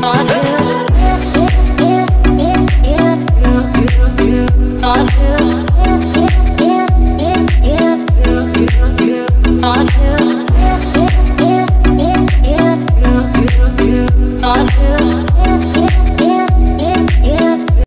I did